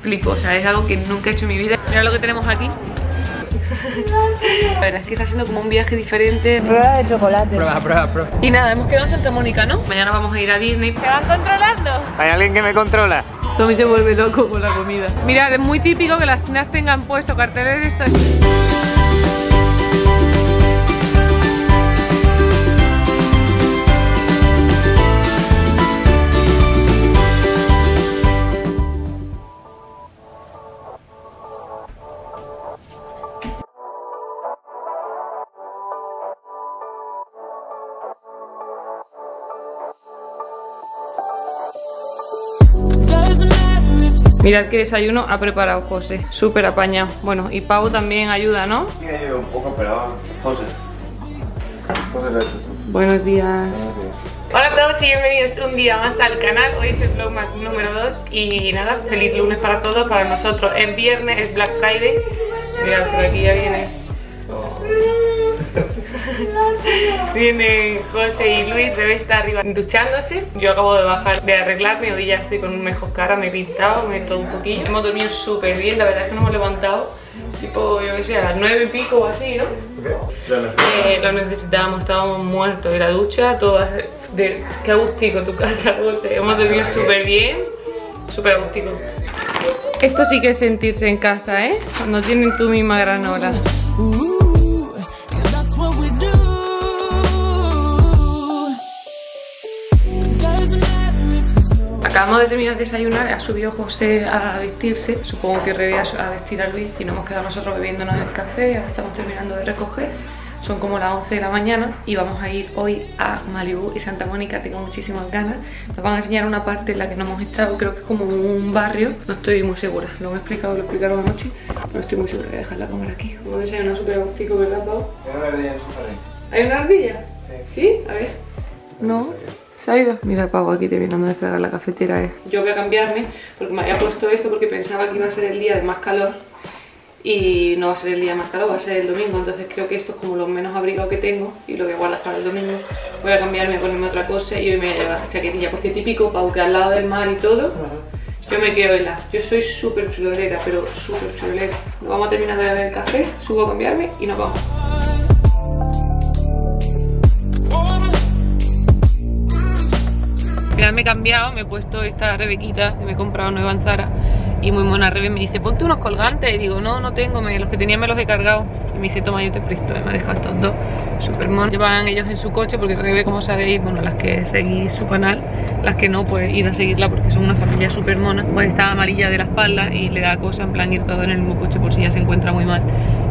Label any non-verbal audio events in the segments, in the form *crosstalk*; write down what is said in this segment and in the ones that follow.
Flipo, o sea, es algo que nunca he hecho en mi vida. Mira lo que tenemos aquí. La verdad es que está siendo como un viaje diferente. Prueba de chocolate. Prueba, prueba, prueba. Y nada, hemos quedado en Santa Mónica, ¿no? Mañana vamos a ir a Disney. ¿Se van controlando? ¿Hay alguien que me controla? Tommy se vuelve loco con la comida. Mirad, es muy típico que las tiendas tengan puesto carteles de estos. Mirad qué desayuno ha preparado José, súper apañado. Bueno, y Pau también ayuda, ¿no? Sí, ayuda un poco, pero José. José lo ha hecho tú. Buenos días. Hola a todos y bienvenidos un día más al canal. Hoy es el vlog número 2 y nada, feliz lunes para todos, para nosotros. El viernes es Black Friday. Mirad, por aquí ya viene. *laughs* Viene José y Luis, debe estar arriba duchándose. Yo acabo de bajar de arreglarme, hoy ya estoy con un mejor cara, me he pinzado, me he todo un poquillo. Hemos dormido súper bien, la verdad es que nos hemos levantado tipo, yo qué sé, a las nueve y pico o así, ¿no? Eh, lo necesitábamos, estábamos muertos de la ducha, todas de qué agustico tu casa, José. Hemos dormido súper bien, súper agustico. Esto sí que es sentirse en casa, ¿eh? Cuando tienen tu misma granola. Acabamos de terminar de desayunar, ha subido José a vestirse, supongo que Rebe a vestir a Luis y nos hemos quedado nosotros bebiéndonos el café, ahora estamos terminando de recoger, son como las 11 de la mañana y vamos a ir hoy a Malibu y Santa Mónica, tengo muchísimas ganas, nos van a enseñar una parte en la que no hemos estado, creo que es como un barrio, no estoy muy segura, lo he explicado, lo explicaron anoche, no estoy muy segura, voy a dejar la cámara aquí, vamos a enseñar súper agustico, ¿verdad Pau? ¿Hay una ardilla? ¿Sí? A ver. No. ¿Se ha ido? Mira, Pau aquí terminando de fregar la cafetera. eh. Yo voy a cambiarme porque me había puesto esto porque pensaba que iba a ser el día de más calor y no va a ser el día de más calor, va a ser el domingo. Entonces creo que esto es como lo menos abrigado que tengo y lo voy a guardar para el domingo. Voy a cambiarme, a ponerme otra cosa y hoy me voy a llevar la chaquetilla porque típico, Pau, que al lado del mar y todo. Yo me quedo helada. Yo soy súper friolera, pero súper friolera. Nos vamos a terminar de beber el café, subo a cambiarme y nos vamos. Me he cambiado, me he puesto esta rebequita que me he comprado nueva en Zara y muy mona Rebe me dice, ponte unos colgantes y digo, no, no tengo, me, los que tenía me los he cargado y me dice, toma, yo te presto y me ha dejado estos dos super monos. Llevan ellos en su coche porque Rebe, como sabéis, bueno, las que seguís su canal, las que no, pues id a seguirla porque son una familia súper mona. Pues está amarilla de la espalda y le da cosa en plan ir todo en el mismo coche por si ya se encuentra muy mal.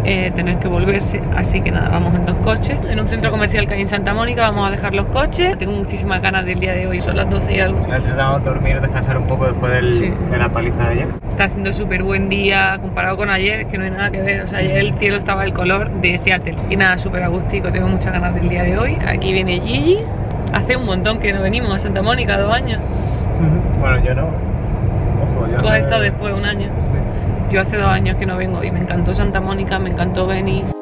eh, tener que volverse, así que nada, vamos en dos coches. En un centro comercial que hay en Santa Mónica vamos a dejar los coches. Tengo muchísimas ganas del día de hoy, son las 12 y algo. Necesitamos dormir, descansar un poco después del- Sí. de la paliza de ayer. Está haciendo súper buen día comparado con ayer, que no hay nada que ver. O sea, ayer el cielo estaba el color de Seattle. Y nada, súper agustico, tengo muchas ganas del día de hoy. Aquí viene Gigi. Hace un montón que no venimos a Santa Mónica, dos años. *laughs* Bueno, yo no. Ojo, yo Tú has estado después un año. Sí. Yo hace dos años que no vengo y me encantó Santa Mónica, me encantó Venice.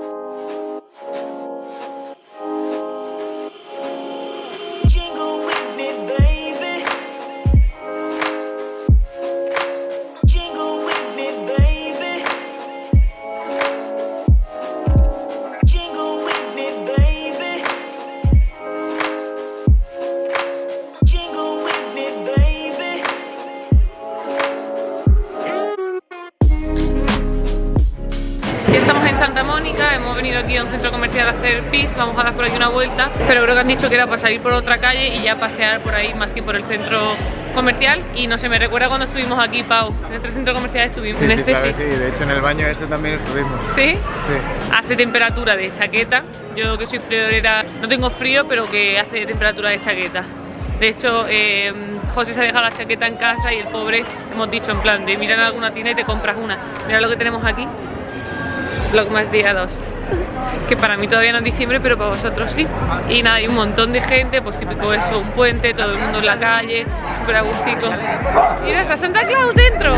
Ya estamos en Santa Mónica, hemos venido aquí a un centro comercial a hacer pis, vamos a dar por aquí una vuelta, pero creo que han dicho que era para salir por otra calle y ya pasear por ahí más que por el centro comercial y no sé, me recuerda cuando estuvimos aquí, Pau, en este centro comercial estuvimos, Sí, en sí, este claro, sí. sí. De hecho, en el baño ese también estuvimos. ¿Sí? Sí. Hace temperatura de chaqueta, yo que soy friolera, no tengo frío, pero que hace temperatura de chaqueta. De hecho, eh, José se ha dejado la chaqueta en casa y el pobre, hemos dicho en plan de mirar alguna tienda y te compras una. Mira lo que tenemos aquí. Vlogmas día 2 que para mí todavía no es diciembre pero para vosotros sí y nada, hay un montón de gente pues típico eso, un puente, todo el mundo en la calle súper agustico mira, está Santa Claus dentro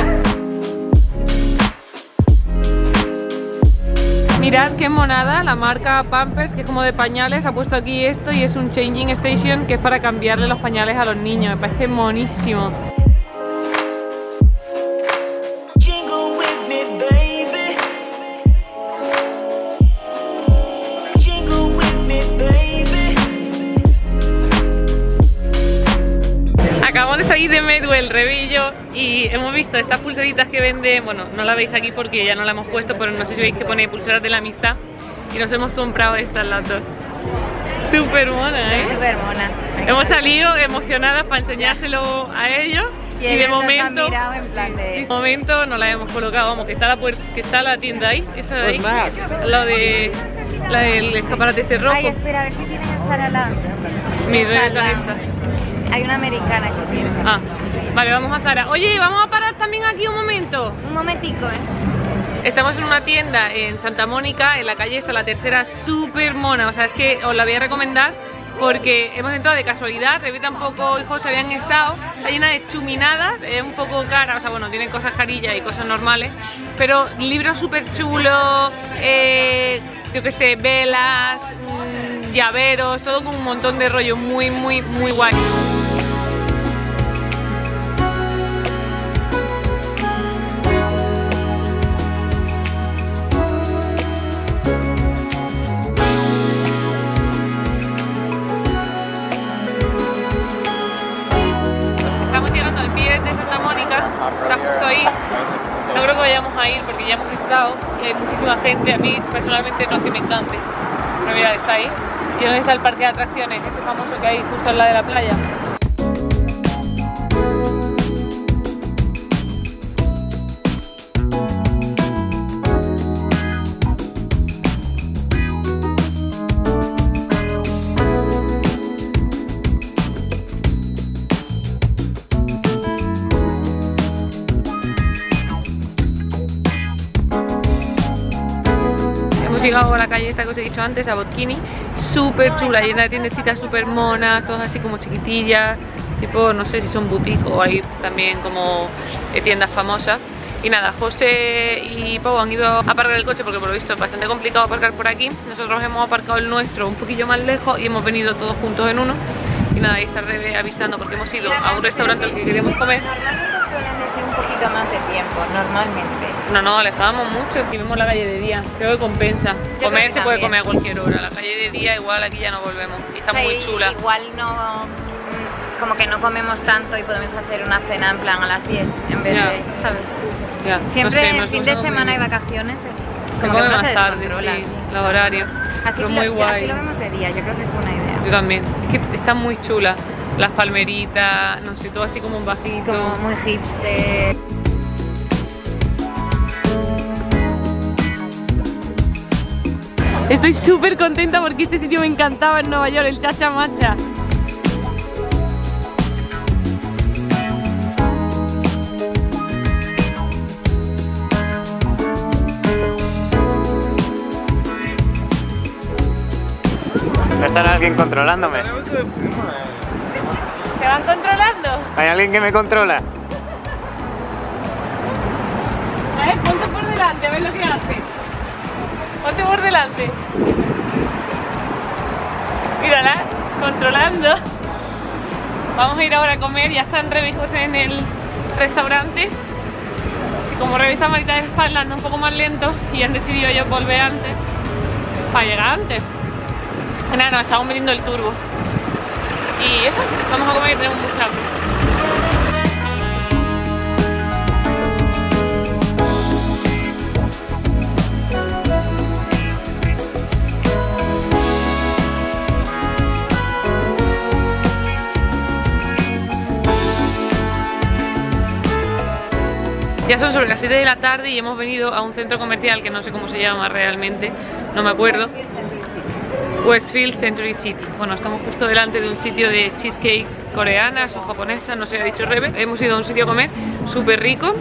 Mirad qué monada, la marca Pampers, que es como de pañales, ha puesto aquí esto y es un changing station que es para cambiarle los pañales a los niños. Me parece monísimo. De salir de Medwell, Revillo, y hemos visto estas pulseritas que vende, bueno, no la veis aquí porque ya no la hemos puesto, pero no sé si veis que pone pulseras de la amistad. Y nos hemos comprado estas las dos. Súper mona, ¿eh? Súper mona. Hemos salido emocionadas para enseñárselo a ellos y, de nos han momento, en plan de- de momento no la hemos colocado, vamos, que está la que está la tienda ahí, esa de ahí, lo de la del escaparate ese rojo. Ay, espera, a ver si tienen estar al lado. Mis Está redes son la- estas. Hay una americana que tiene. Ah, vale, vamos a Zara. Oye, vamos a parar también aquí un momento. Un momentico, ¿eh? Estamos en una tienda en Santa Mónica, en la calle está la tercera, súper mona. O sea, es que os la voy a recomendar porque hemos entrado de casualidad. Revi tampoco y José habían estado. Está llena de chuminadas, es un poco cara. O sea, bueno, tiene cosas carillas y cosas normales. Pero libros súper chulos, eh, yo qué sé, velas, mm, llaveros, todo con un montón de rollo muy, muy, muy guay. Porque ya hemos estado y hay muchísima gente. A mí personalmente no es que me encante. Pero mira, está ahí. ¿Y dónde está el parque de atracciones? Ese famoso que hay justo al lado de la playa. Hemos llegado a la calle esta que os he dicho antes, a Botkini, súper chula, llena de tiendecitas súper monas, todas así como chiquitillas, tipo, no sé si son boutiques o hay también como eh, tiendas famosas. Y nada, José y Pau han ido a aparcar el coche porque por lo visto es bastante complicado aparcar por aquí. Nosotros hemos aparcado el nuestro un poquillo más lejos y hemos venido todos juntos en uno. Y nada, ahí está Rebe avisando porque hemos ido a un restaurante al que queríamos comer. Poquito más de tiempo, normalmente. No, no, alejábamos mucho y vemos la calle de día. Creo que compensa. creo comer se puede comer a cualquier hora. La calle de día igual aquí ya no volvemos. Y está sea, muy chula. Igual no. mm, Como que no comemos tanto y podemos hacer una cena en plan a las 10 en vez Ya. de, ¿sabes? No Siempre sé, en nos fin de semana y vacaciones eh, Se como come que uno más se tarde, sí, los horarios. Así, Pero lo, muy yo guay. así lo vemos de día, yo creo que es buena idea. Yo también. Es que está muy chula. Las palmeritas, no sé, todo así como un bajito. Como muy hipster. Estoy súper contenta porque este sitio me encantaba en Nueva York, el Chacha Macha. ¿No está alguien controlándome? ¿Se van controlando? ¿Hay alguien que me controla? A ver, ponte por delante, a ver lo que hace. Ponte por delante. Mírala, controlando. Vamos a ir ahora a comer, ya están José en el restaurante. Y como Rebe está malita de espalda, anda un poco más lento y han decidido ellos volver antes para llegar antes. Nada, nos estamos metiendo el turbo. Y eso, vamos a comer tenemos mucha hambre. Ya son sobre las 7 de la tarde y hemos venido a un centro comercial que no sé cómo se llama realmente, no me acuerdo. Westfield Century City. Bueno, estamos justo delante de un sitio de cheesecakes coreanas o japonesas, no sé, ha dicho Rebe. Hemos ido a un sitio a comer súper rico,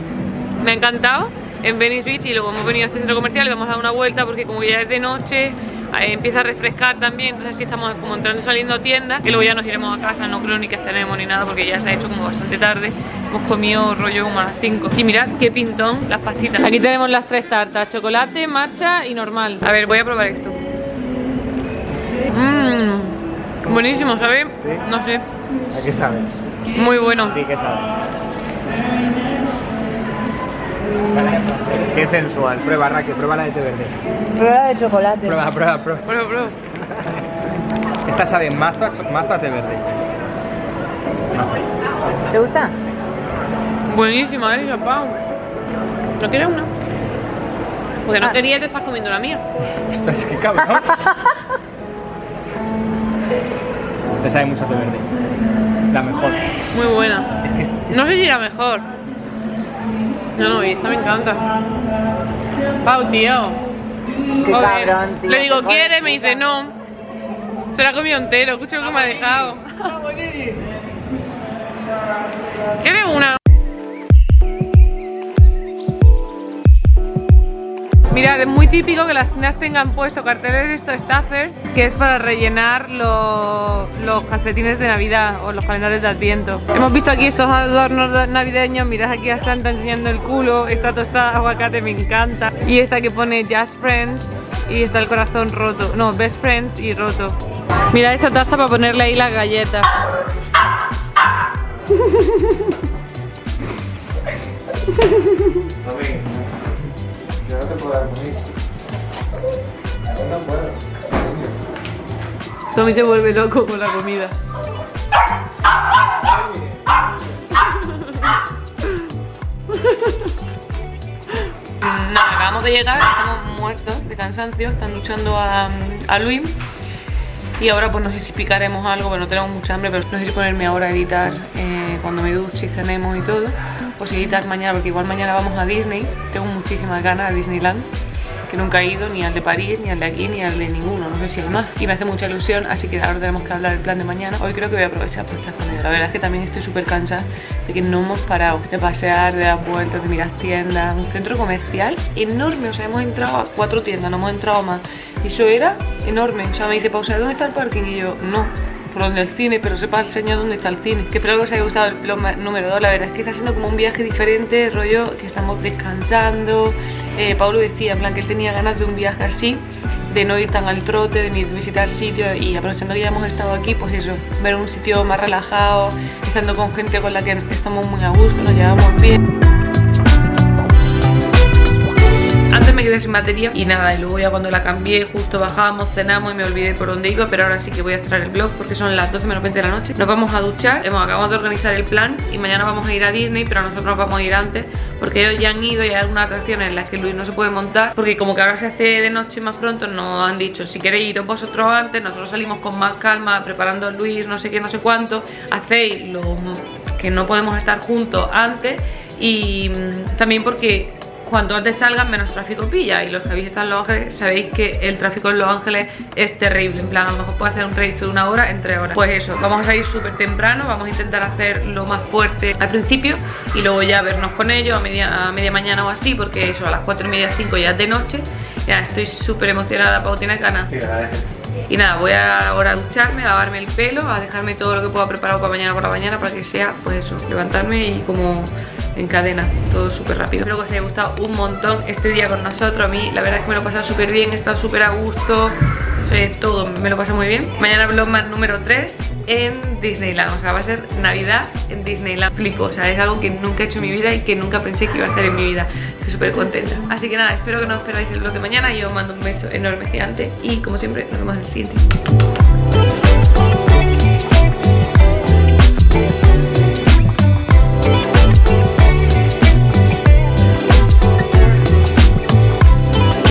me ha encantado, en Venice Beach y luego hemos venido a este centro comercial y vamos a dar una vuelta porque como ya es de noche, empieza a refrescar también, entonces así estamos como entrando y saliendo a tiendas y luego ya nos iremos a casa, no creo ni que cenemos ni nada porque ya se ha hecho como bastante tarde. Hemos comido rollo como a las 5. Y mirad qué pintón las pastitas. Aquí tenemos las tres tartas, chocolate, matcha y normal. A ver, voy a probar esto. Mmm, buenísimo, ¿sabes? ¿Sí? No sé, ¿A qué sabes? muy bueno. Sí, ¿qué sabes? Qué sensual. Prueba, Raque, prueba la de té verde. Prueba de chocolate. Prueba, prueba, prueba. Bro, bro. Esta sabe mazo mazo a té verde. ¿Te gusta? Buenísima esa, Pau. ¿No quieres una? Porque no Ah. quería y te estás comiendo la mía. Ostras, qué cabrón. *laughs* Te sabe mucho té verde. La mejor. Muy buena. Es que es- es- No sé si era mejor. No, no, y esta me encanta. Pau, tío. Qué Joder. cabrón, tío. Le digo, ¿quiere? Me dice, no. Se la ha comido entero. Escucha lo que me ha dejado. *laughs* ¿Quieres una? Mirad, es muy típico que las tiendas tengan puesto carteles de estos staffers que es para rellenar lo- los calcetines de Navidad o los calendarios de Adviento. Hemos visto aquí estos adornos navideños, mirad aquí a Santa enseñando el culo, esta tostada de aguacate me encanta y esta que pone Just Friends y está el corazón roto, no, Best Friends y roto. Mirad esta taza para ponerle ahí las galletas. Yo no te puedo dar comida. No puedo. Tommy se vuelve loco con la comida. Nada, acabamos de llegar, estamos muertos de cansancio, están luchando a, a Luis y ahora pues no sé si picaremos algo, pero no tenemos mucha hambre, pero no sé si ponerme ahora a editar eh, cuando me duche y cenemos y todo, o si editar mañana, porque igual mañana vamos a Disney, tengo muchísimas ganas a Disneyland, que nunca he ido ni al de París, ni al de aquí, ni al de ninguno, no sé si hay más, y me hace mucha ilusión, así que ahora tenemos que hablar el plan de mañana, hoy creo que voy a aprovechar por estar con ellos, la verdad es que también estoy súper cansada de que no hemos parado de pasear, de dar vueltas, de mirar tiendas, un centro comercial enorme, o sea, hemos entrado a cuatro tiendas, no hemos entrado más, y eso era enorme, o sea, me dice, pausa, ¿dónde está el parking? Y yo, no, por donde el cine, pero sepa el señor dónde está el cine. Que espero que os haya gustado el blog ma- número 2, la verdad es que está siendo como un viaje diferente, rollo que estamos descansando. Eh, Pablo decía, en plan, que él tenía ganas de un viaje así, de no ir tan al trote, de visitar sitios y aprovechando que ya hemos estado aquí, pues eso, ver un sitio más relajado, estando con gente con la que estamos muy a gusto, nos llevamos bien. Me quedé sin batería y nada, y luego ya cuando la cambié, justo bajábamos, cenamos y me olvidé por dónde iba, pero ahora sí que voy a cerrar el vlog porque son las 12 menos 20 de la noche. Nos vamos a duchar, hemos, acabamos de organizar el plan y mañana vamos a ir a Disney, pero nosotros vamos a ir antes porque ellos ya han ido y hay algunas atracciones en las que Luis no se puede montar porque como que ahora se hace de noche más pronto, nos han dicho si queréis iros vosotros antes, nosotros salimos con más calma, preparando a Luis, no sé qué, no sé cuánto, hacéis lo que no podemos estar juntos antes y mm, también porque cuanto antes salgan menos tráfico pilla. Y los que habéis estado en Los Ángeles sabéis que el tráfico en Los Ángeles es terrible. En plan a lo mejor puede hacer un trayecto de una hora en tres horas. Pues eso, vamos a salir súper temprano vamos a intentar hacer lo más fuerte al principio y luego ya vernos con ellos a media, media mañana o así porque eso a las 4 y media 5 ya es de noche. Ya estoy súper emocionada Pau tiene ganas. Sí, y nada, voy a ahora a ducharme, a lavarme el pelo, a dejarme todo lo que pueda preparado para mañana por la mañana para que sea, pues eso, levantarme y como en cadena, todo súper rápido. Espero que os haya gustado un montón este día con nosotros. A mí la verdad es que me lo he pasado súper bien, he estado súper a gusto, todo, me lo paso muy bien. Mañana vlogmas número 3 en Disneyland, o sea, va a ser Navidad en Disneyland. Flipo, o sea, es algo que nunca he hecho en mi vida y que nunca pensé que iba a hacer en mi vida. Estoy súper contenta. Así que nada, espero que no os perdáis el vlog de mañana. Yo os mando un beso enorme, gigante y como siempre, nos vemos en el siguiente.